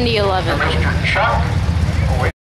Twenty eleven. 11.